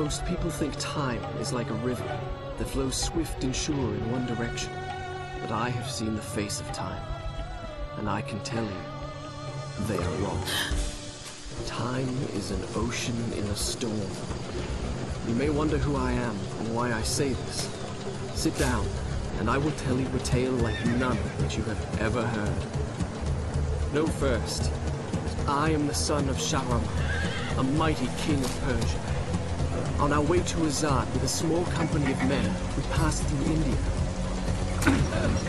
Most people think time is like a river that flows swift and sure in one direction. But I have seen the face of time, and I can tell you, they are wrong. Time is an ocean in a storm. You may wonder who I am and why I say this. Sit down, and I will tell you a tale like none that you have ever heard. Know first, I am the son of Sharaman, a mighty king of Persia. On our way to Azad with a small company of men, we passed through India,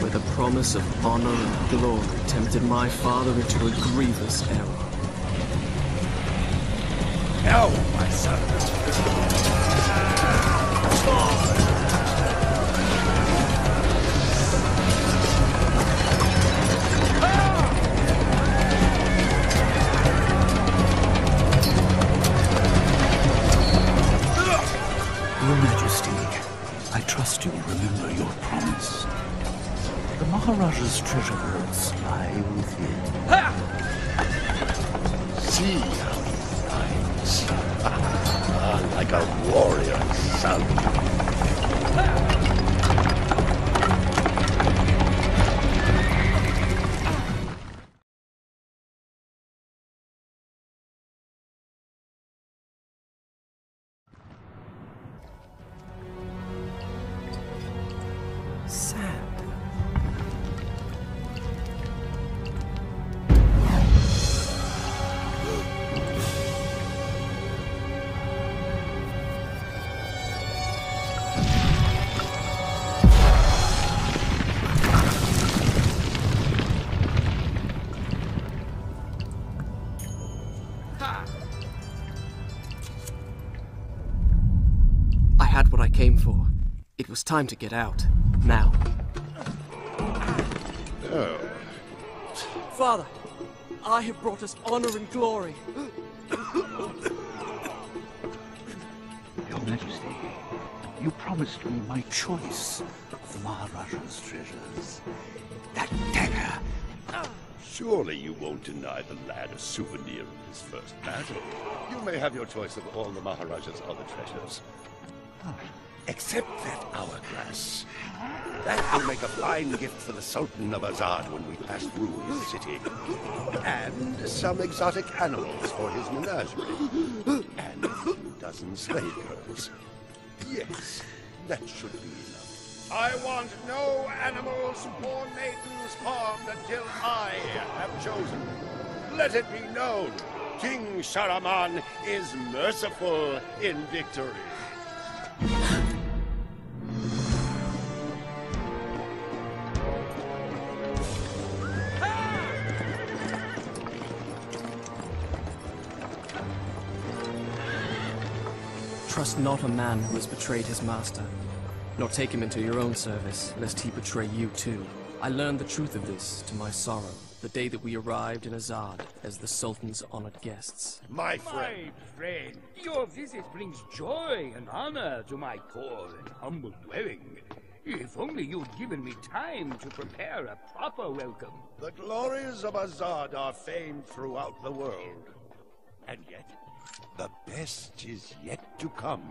where the promise of honor and glory tempted my father into a grievous error. No, my son. Remember your promise. The Maharaja's treasure vaults lie within. See how he fights. Ah, like a warrior time to get out. Now. Oh. Father, I have brought us honor and glory. Your Majesty, you promised me my choice of the Maharaja's treasures. That dagger. Surely you won't deny the lad a souvenir of his first battle. You may have your choice of all the Maharaja's other treasures. Ah, Except that hourglass. That will make a fine gift for the Sultan of Azad when we pass through his city. And some exotic animals for his menagerie. And a dozen slave girls. Yes, that should be enough. I want no animals or maidens harmed until I have chosen. Let it be known, King Sharaman is merciful in victory. Not a man who has betrayed his master, nor take him into your own service, lest he betray you too. I learned the truth of this to my sorrow, the day that we arrived in Azad as the Sultan's honored guests. My friend, My friend, your visit brings joy and honor to my poor and humble dwelling. If only you'd given me time to prepare a proper welcome. the glories of Azad are famed throughout the world. And yet, the best is yet to come.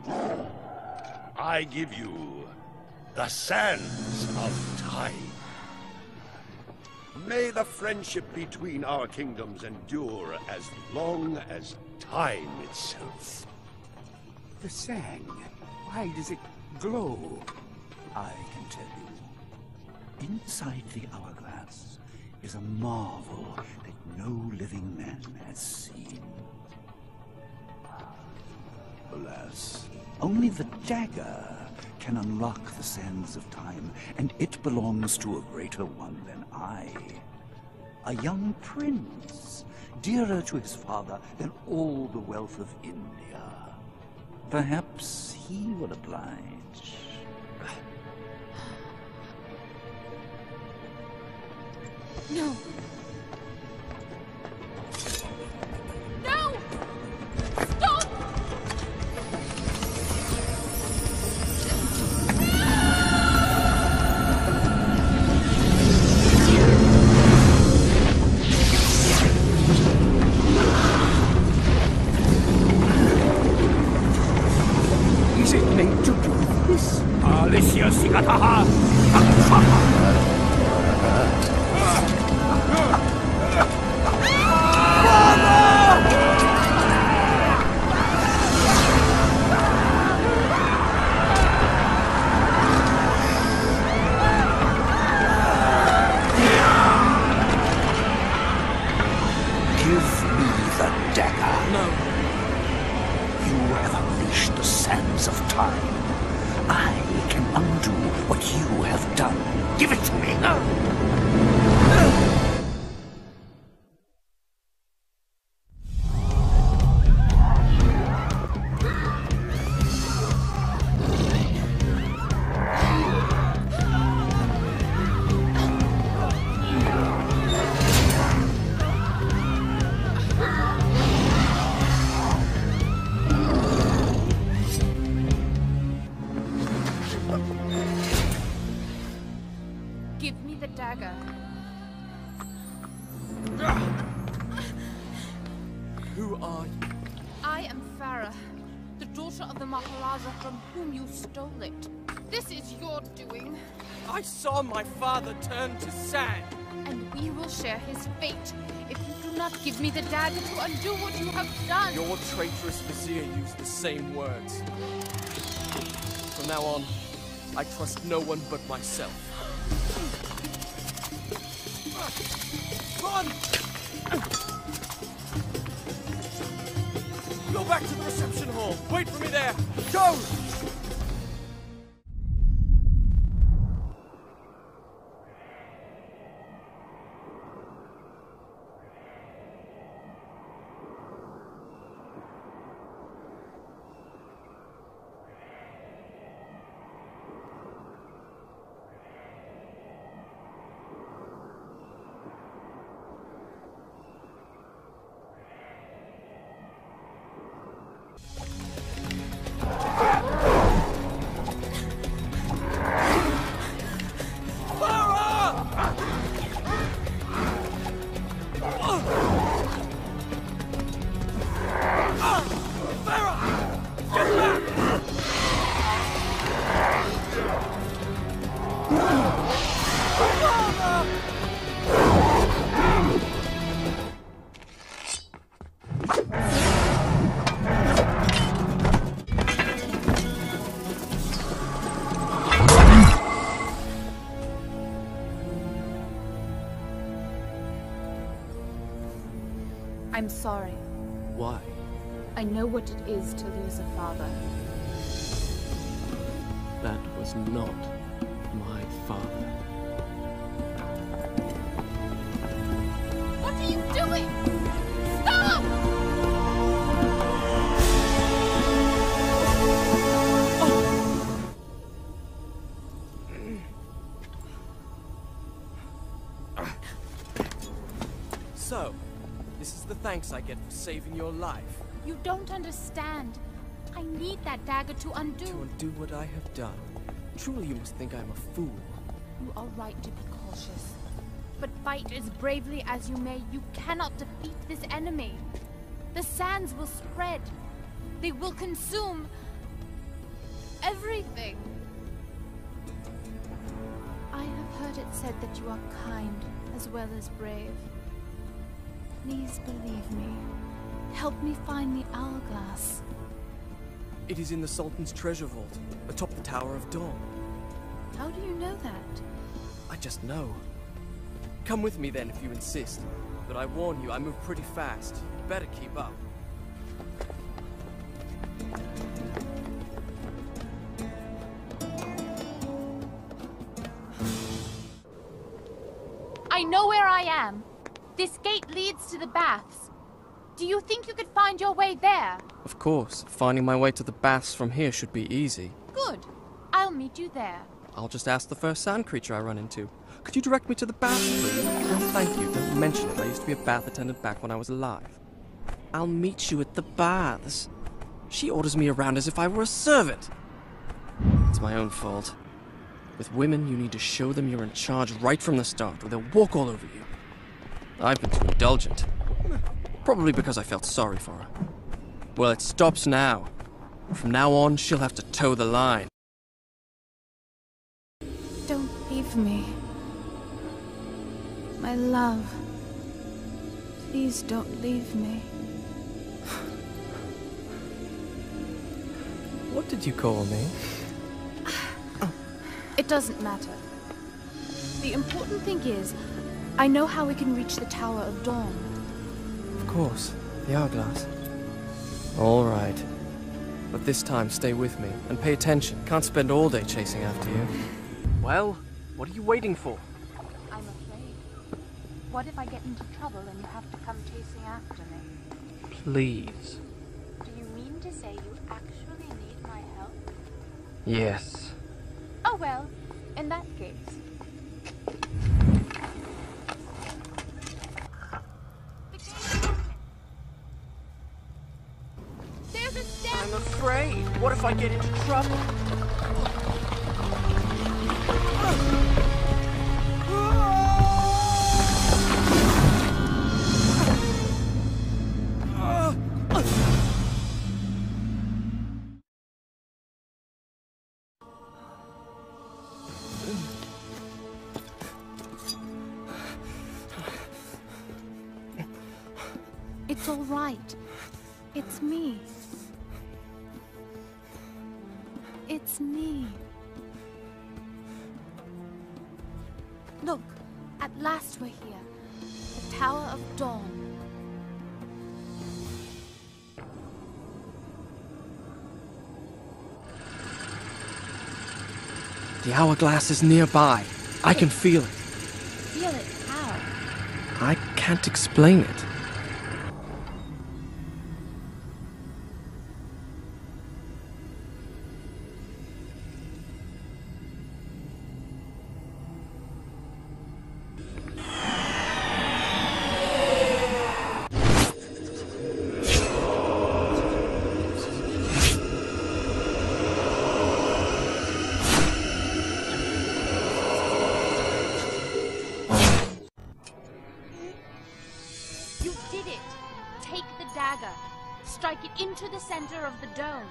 I give you the sands of time. May the friendship between our kingdoms endure as long as time itself. The sand, why does it glow? I can tell you. Inside the hourglass is a marvel that no living man has seen. Alas, only the dagger can unlock the sands of time, and it belongs to a greater one than I. A young prince, dearer to his father than all the wealth of India. Perhaps he will oblige. No. No! Saw my father turn to sand. and we will share his fate if you do not give me the dagger to undo what you have done. Your traitorous vizier used the same words. From now on, I trust no one but myself. Run! Go back to the reception hall. Wait for me there. Go! I'm sorry. Why? I know what it is to lose a father. That was not my father. What are you doing? Thanks I get for saving your life. You don't understand. I need that dagger to undo. To undo what I have done. Truly, you must think I'm a fool. You are right to be cautious. But fight as bravely as you may, you cannot defeat this enemy. The sands will spread. They will consume everything. I have heard it said that you are kind as well as brave. Please believe me. Help me find the hourglass. It is in the Sultan's treasure vault, atop the Tower of Dawn. How do you know that? I just know. Come with me then if you insist. But I warn you, I move pretty fast. You better keep up. This gate leads to the baths. Do you think you could find your way there? Of course, finding my way to the baths from here should be easy. Good. I'll meet you there. I'll just ask the first sand creature I run into. Could you direct me to the bath, please? Oh, thank you. Don't mention it. I used to be a bath attendant back when I was alive. I'll meet you at the baths. She orders me around as if I were a servant. It's my own fault. With women, you need to show them you're in charge right from the start, or they'll walk all over you. I've been too indulgent. Probably because I felt sorry for her. Well, it stops now. From now on, she'll have to toe the line. Don't leave me. My love. Please don't leave me. What did you call me? It doesn't matter. The important thing is, I know how we can reach the Tower of Dawn. Of course, the hourglass. All right. But this time, stay with me and pay attention. Can't spend all day chasing after you. Well, what are you waiting for? I'm afraid. What if I get into trouble and you have to come chasing after me? Please. Do you mean to say you actually need my help? Yes. Oh well, in that case. There's a step! I'm afraid. What if I get into trouble? It's all right. It's me. It's me. Look, at last we're here. The Tower of Dawn. The hourglass is nearby. I can feel it. Feel it how? I can't explain it. Into the center of the dome.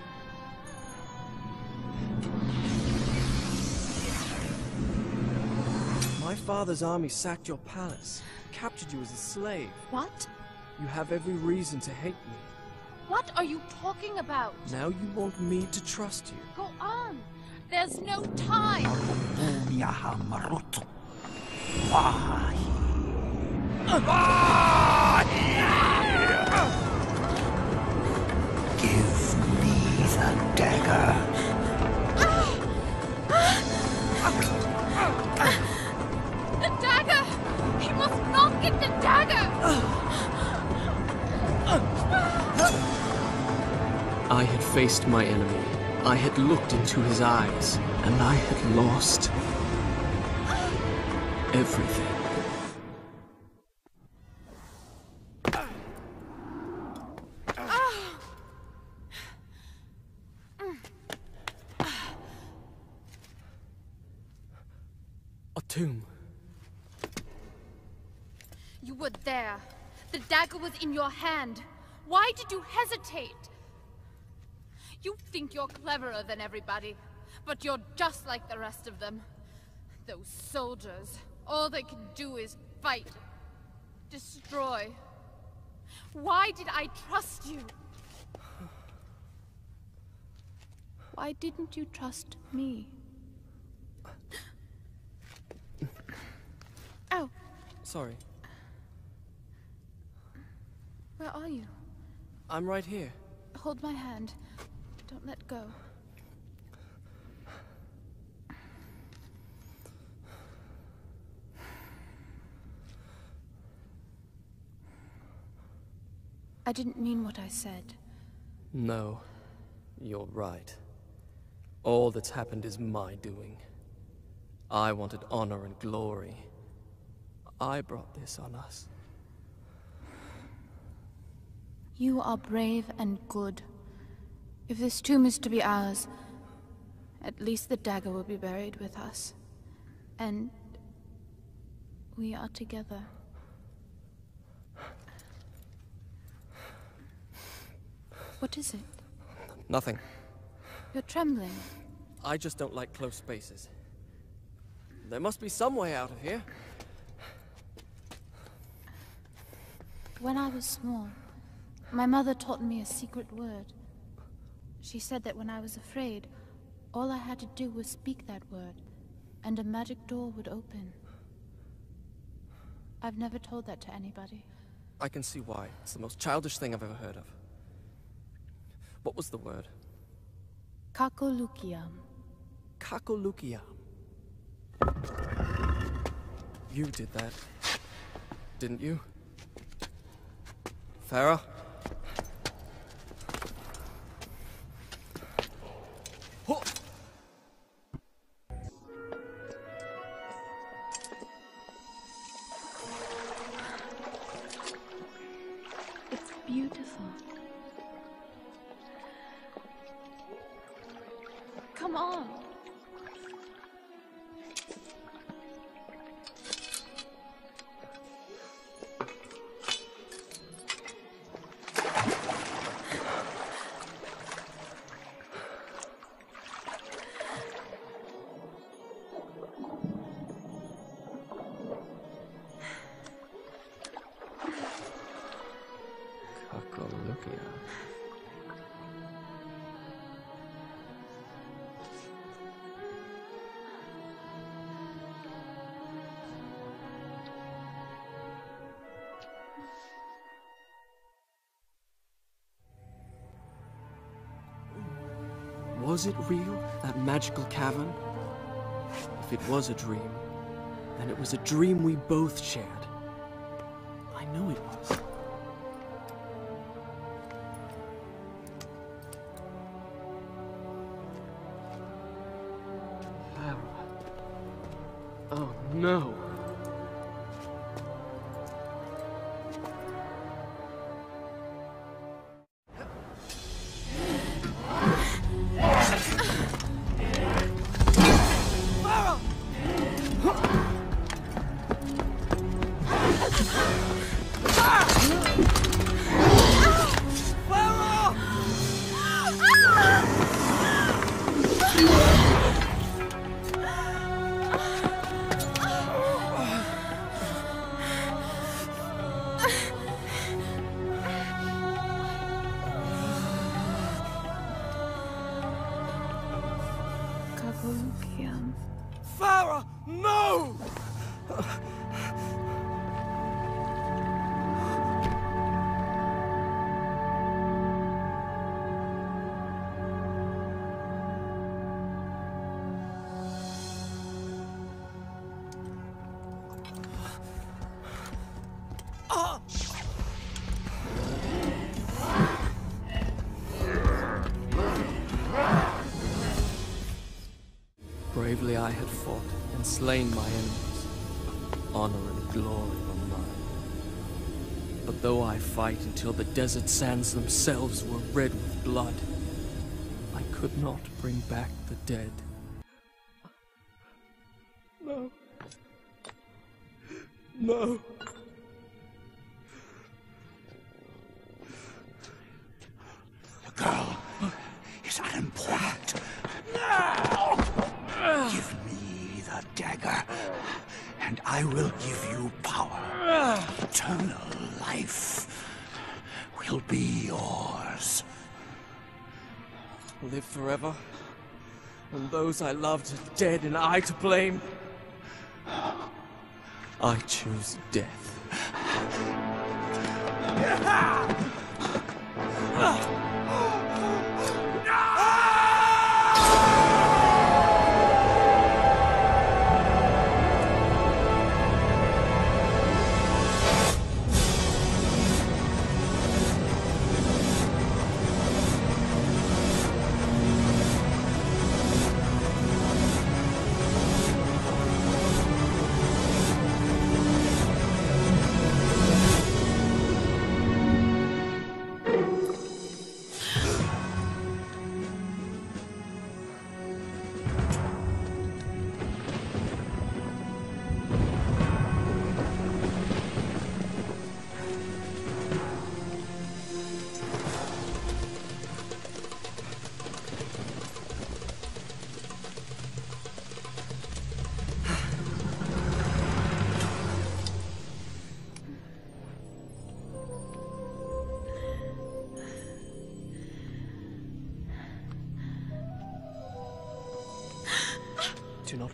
My father's army sacked your palace, captured you as a slave. What? You have every reason to hate me. What are you talking about? Now you want me to trust you. Go on! There's no time! Me the dagger. The dagger! He must not get the dagger! I had faced my enemy. I had looked into his eyes, and I had lost everything. A tomb. You were there. The dagger was in your hand. Why did you hesitate? You think you're cleverer than everybody, but you're just like the rest of them. Those soldiers, all they can do is fight, destroy. Why did I trust you? Why didn't you trust me? Oh, Sorry. where are you? I'm right here. Hold my hand. Don't let go. I didn't mean what I said. No, you're right. All that's happened is my doing. I wanted honor and glory. I brought this on us. You are brave and good. If this tomb is to be ours, at least the dagger will be buried with us. And we are together. What is it? Nothing. You're trembling. I just don't like close spaces. There must be some way out of here. When I was small, my mother taught me a secret word. She said that when I was afraid, all I had to do was speak that word, and a magic door would open. I've never told that to anybody. I can see why. It's the most childish thing I've ever heard of. What was the word? Kakolukiam. Kakolukia. You did that, didn't you? Farah? Was it real, that magical cavern? If it was a dream, then it was a dream we both shared. Bravely I had fought and slain my enemies. Honor and glory were mine. But though I fight until the desert sands themselves were red with blood, I could not bring back the dead. I will give you power. Eternal life will be yours. Live forever, and those I loved are dead and I to blame. I choose death.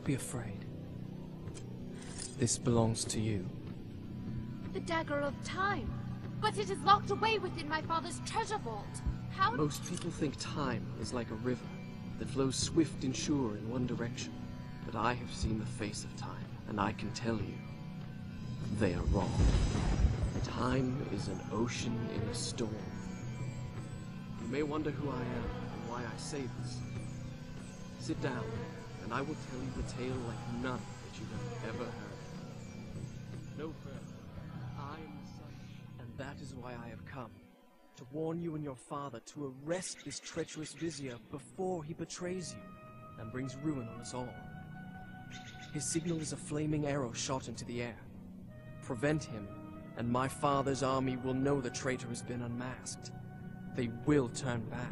be afraid. This belongs to you. The dagger of time. But it is locked away within my father's treasure vault. How? Most people think time is like a river that flows swift and sure in one direction. But I have seen the face of time, and I can tell you, they are wrong. Time is an ocean in a storm. You may wonder who I am and why I say this. Sit down, and I will tell you the tale like none that you have ever heard. No further. I am the son, and that is why I have come. To warn you and your father to arrest this treacherous vizier before he betrays you and brings ruin on us all. His signal is a flaming arrow shot into the air. Prevent him, and my father's army will know the traitor has been unmasked. They will turn back.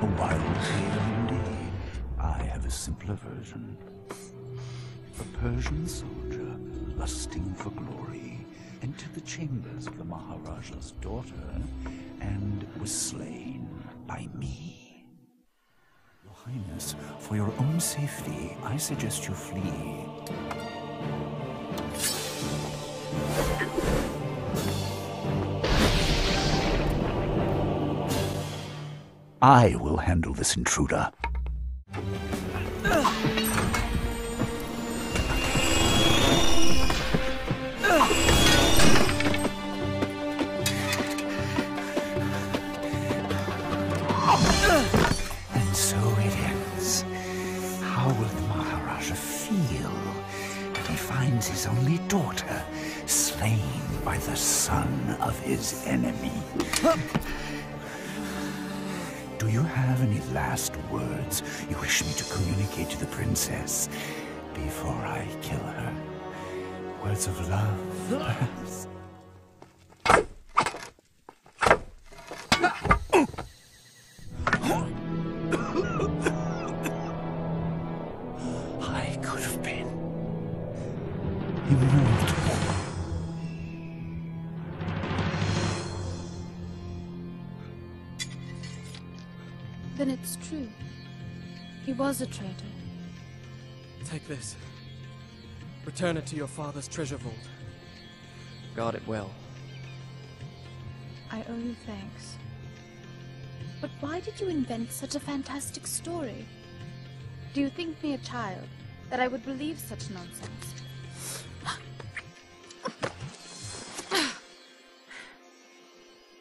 A wild tale indeed. I have a simpler version. A Persian soldier, lusting for glory, entered the chambers of the Maharaja's daughter and was slain by me. Your Highness, for your own safety, I suggest you flee. I will handle this intruder. And so it ends. How will the Maharaja feel when he finds his only daughter slain by the son of his enemy? Do you have any last words you wish me to communicate to the princess before I kill her? Words of love, perhaps? I could have been immortal. True. He was a traitor. Take this. Return it to your father's treasure vault. Guard it well. I owe you thanks. But why did you invent such a fantastic story? Do you think me a child, that I would believe such nonsense?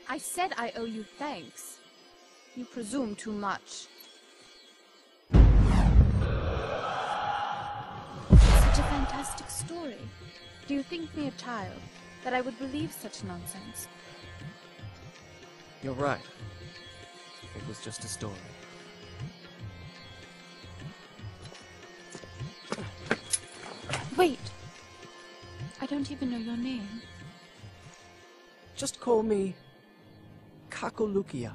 I said I owe you thanks. You presume too much. Fantastic story. Do you think me a child, that I would believe such nonsense? You're right. It was just a story. Wait! I don't even know your name. Just call me Kakolukia.